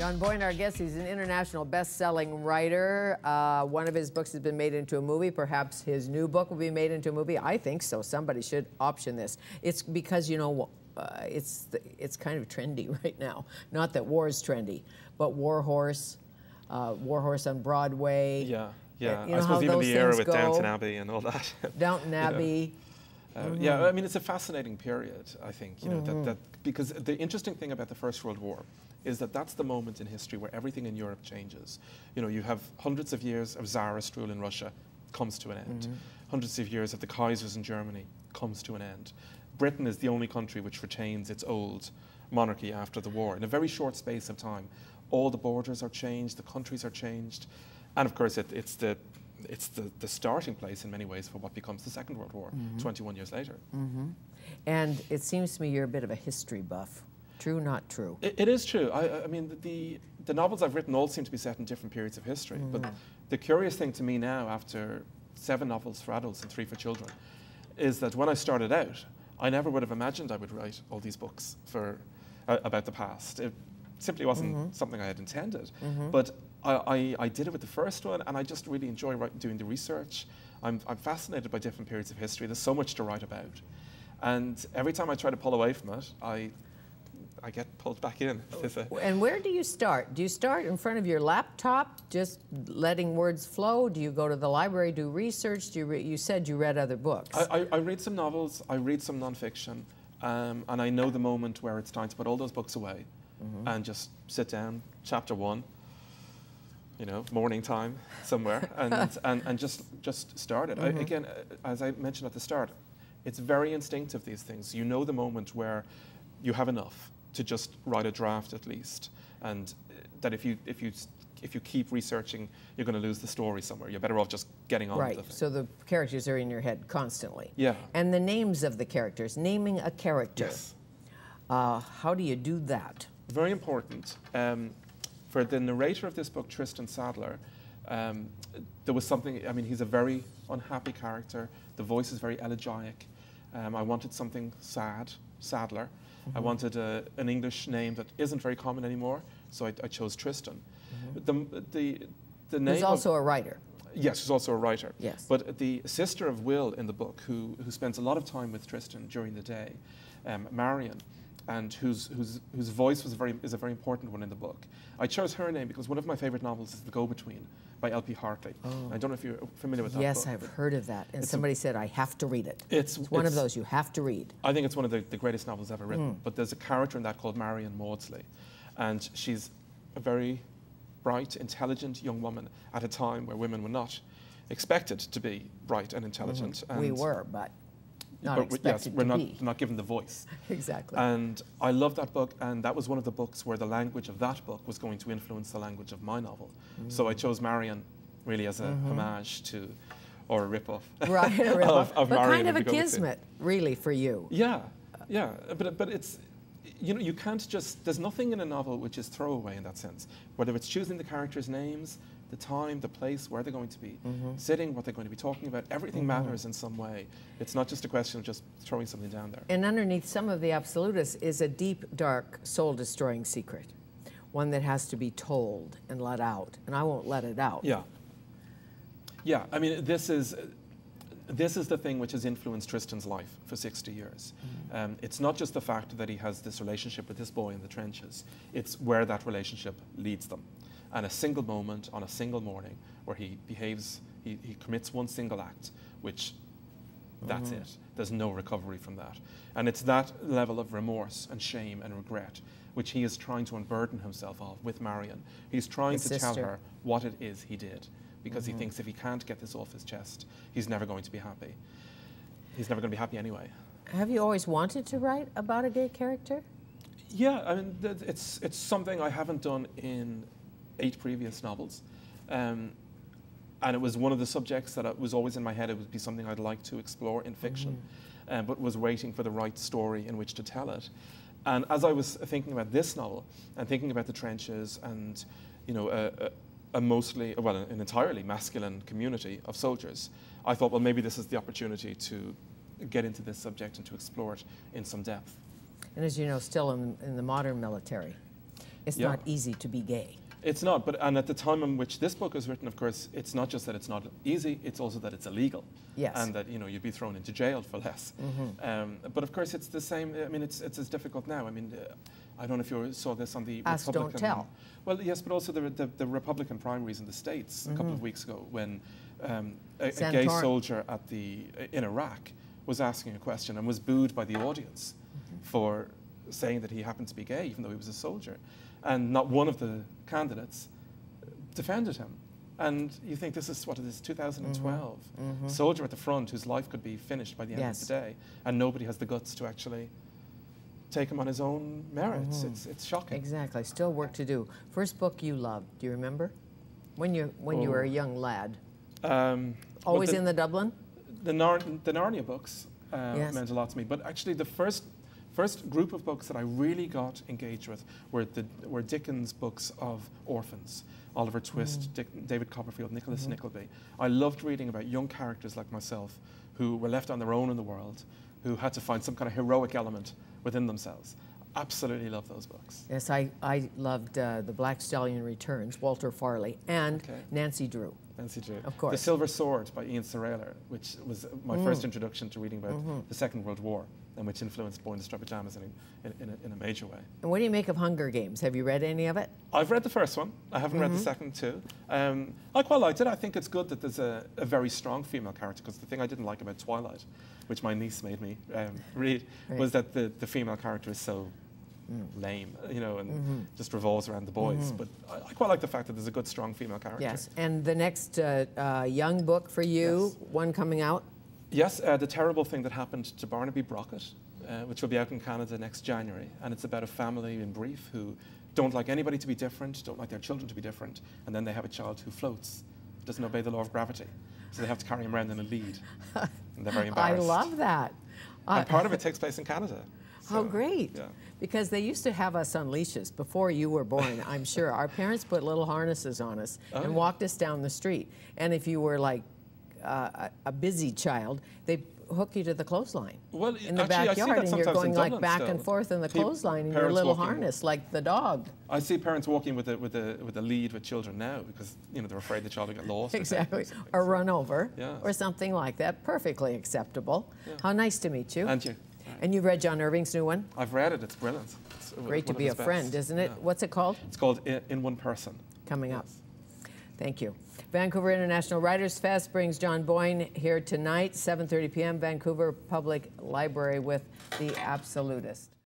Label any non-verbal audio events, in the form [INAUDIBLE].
John Boyne, our guest, he's an international best-selling writer. Uh, one of his books has been made into a movie. Perhaps his new book will be made into a movie. I think so. Somebody should option this. It's because you know uh, it's it's kind of trendy [LAUGHS] right now. Not that war is trendy, but War Horse, uh, War Horse on Broadway. Yeah, yeah. You know I suppose even the era with go. Downton Abbey and all that. [LAUGHS] Downton Abbey. Uh, mm -hmm. Yeah, I mean it's a fascinating period. I think you know mm -hmm. that, mm-hmm. that because the interesting thing about the First World War is that that's the moment in history where everything in Europe changes. You know, you have hundreds of years of Tsarist rule in Russia comes to an end. Mm -hmm. Hundreds of years of the Kaisers in Germany comes to an end. Britain is the only country which retains its old monarchy after the war. In a very short space of time, all the borders are changed, the countries are changed, and of course it, it's the it's the, the starting place in many ways for what becomes the Second World War, mm -hmm. 21 years later. Mm -hmm. And it seems to me you're a bit of a history buff. True, not true? it, it is true. I, I, mean, the, the novels I've written all seem to be set in different periods of history. Mm. But the curious thing to me now, after seven novels for adults and three for children, is that when I started out, I never would have imagined I would write all these books for, uh, about the past. It simply wasn't mm -hmm. something I had intended. Mm -hmm. But I, I, I, did it with the first one, and I just really enjoy doing the research. I'm, I'm fascinated by different periods of history. There's so much to write about. And every time I try to pull away from it, I I get pulled back in. [LAUGHS] and where do you start? Do you start in front of your laptop, just letting words flow? Do you go to the library, do research? Do you, you said you read other books. I, I, I, read some novels, I read some nonfiction, um, and I know the moment where it's time to put all those books away mm -hmm. and just sit down, chapter one, you know, morning time somewhere, [LAUGHS] and, and, and just, just start it. Mm -hmm. I, mm-hmm. again, as I mentioned at the start, it's very instinctive, these things. You know the moment where you have enough to just write a draft at least, and that if you if you if you keep researching, you're going to lose the story somewhere. You're better off just getting on right. with it. So the characters are in your head constantly. Yeah. And the names of the characters, naming a character. Yes. Uh, how do you do that? Very important. Um, for the narrator of this book, Tristan Sadler, um, there was something, I mean, he's a very unhappy character. The voice is very elegiac. Um, I wanted something sad, Sadler. Mm -hmm. I wanted a, an English name that isn't very common anymore, so I, I chose Tristan. Mm -hmm. The, the, the name He's also a writer. Yes, he's also a writer. Yes. But the sister of Will in the book, who, who spends a lot of time with Tristan during the day, um, Marion, and whose, whose, whose voice was very, is a very important one in the book. I chose her name because one of my favorite novels is The Go-Between by L.P. Hartley. Oh. I don't know if you're familiar with that Yes, book, I've heard of that. And somebody said, I have to read it. It's, it's one it's, of those you have to read. I think it's one of the, the greatest novels ever written. Mm. But there's a character in that called Marion Maudsley. And she's a very bright, intelligent young woman at a time where women were not expected to be bright and intelligent. Mm -hmm. and we were, but not but expected yes, we're to not, be. not given the voice. [LAUGHS] exactly. And I love that book, and that was one of the books where the language of that book was going to influence the language of my novel. Mm. So I chose Marion really as a mm -hmm. homage to, or a rip-off. [LAUGHS] Right, a rip-off. [LAUGHS] of, of but kind of a kismet, really, for you. Yeah, yeah, but, but it's, you know, you can't just, there's nothing in a novel which is throwaway in that sense. Whether it's choosing the characters' names, the time, the place, where they're going to be mm -hmm. sitting, what they're going to be talking about. Everything mm -hmm. matters in some way. It's not just a question of just throwing something down there. And underneath some of the absolutists is a deep, dark, soul destroying secret, one that has to be told and let out. And I won't let it out. Yeah. Yeah, I mean, this is. This is the thing which has influenced Tristan's life for 60 years. Mm -hmm. um, it's not just the fact that he has this relationship with this boy in the trenches, it's where that relationship leads them and a single moment on a single morning where he behaves, he, he commits one single act, which that's mm-hmm. it. There's no recovery from that. And it's that level of remorse and shame and regret which he is trying to unburden himself of with Marion. He's trying his to sister. tell her what it is he did because mm-hmm. he thinks if he can't get this off his chest, he's never going to be happy. He's never going to be happy anyway. Have you always wanted to write about a gay character? Yeah, I mean, it's, it's something I haven't done in eight previous novels. Um, and it was one of the subjects that was always in my head. It would be something I'd like to explore in fiction, mm. but was waiting for the right story in which to tell it. And as I was thinking about this novel and thinking about the trenches and, you know, a, a, a mostly, well, an entirely masculine community of soldiers, I thought, well, maybe this is the opportunity to get into this subject and to explore it in some depth. And as you know, still in, in the modern military. It's Yeah. not easy to be gay. It's not, but and at the time in which this book was written, of course, it's not just that it's not easy; it's also that it's illegal. Yes. And that you know you'd be thrown into jail for less. Um, but of course, it's the same. I mean, it's it's as difficult now. I mean, uh, I don't know if you saw this on the Ask, don't tell. Well, yes, but also the the, the Republican primaries in the states a couple of weeks ago when um, a, a gay soldier at the in Iraq was asking a question and was booed by the audience for saying that he happened to be gay, even though he was a soldier. And not one of the candidates defended him. And you think this is what it is, 2012. Soldier at the front whose life could be finished by the end Yes. of the day, and nobody has the guts to actually take him on his own merits. It's, it's shocking. Exactly. Still work to do. First book you loved, do you remember? When you when you were a Oh. young lad. Um, Always the, in the Dublin? the, Nar- the Narnia books uh, Yes. meant a lot to me. But actually, the first first group of books that I really got engaged with were the were Dickens' books of orphans. Oliver Twist, Mm. Dick, David Copperfield, Nicholas Mm-hmm. Nickleby. I loved reading about young characters like myself who were left on their own in the world, who had to find some kind of heroic element within themselves. Absolutely love those books. Yes, I, I loved uh, The Black Stallion Returns, Walter Farley, and Okay. Nancy Drew. Nancy Drew. Of course. The Silver Sword by Ian Serraillier, which was my Mm. first introduction to reading about Mm-hmm. the Second World War and which influenced Boy in the Striped Pajamas in, in, in, a, in a major way. And what do you make of Hunger Games? Have you read any of it? I've read the first one. I haven't read Mm-hmm. the second two. Um, I quite liked it. I think it's good that there's a, a very strong female character because the thing I didn't like about Twilight, which my niece made me um, read, Right. was that the, the female character is so lame, you know, and Mm-hmm. just revolves around the boys. But I, I quite like the fact that there's a good, strong female character. Yes. And the next uh, uh, young book for you, Yes. one coming out? Yes, uh, the terrible thing that happened to Barnaby Brocket, uh, which will be out in Canada next January, and it's about a family in brief who don't like anybody to be different, don't like their children to be different, and then they have a child who floats, doesn't obey the law of gravity, so they have to carry him around in a lead, and they're very [LAUGHS] embarrassed. I love that. Uh, And part of [LAUGHS] it takes place in Canada. Oh, great. Yeah. Because they used to have us on leashes before you were born, I'm sure. Our parents put little harnesses on us Oh, and walked us down the street. And if you were like uh, a, a busy child, they'd hook you to the clothesline Well, in the actually, backyard. and you're going like back still. and forth in the clothesline in your little harness, like the dog. I see parents walking with a, with, a, with a lead with children now because you know they're afraid the child will get lost. or Exactly. something. Or run over Yes. or something like that. Perfectly acceptable. How nice to meet you. And you. And you've read John Irving's new one? I've read it. It's brilliant. It's Great to be a his friend, isn't it? Yeah. What's it called? It's called In, In One Person. Coming up. Thank you. Vancouver International Writers Fest brings John Boyne here tonight, 7:30 p.m. Vancouver Public Library with The Absolutist.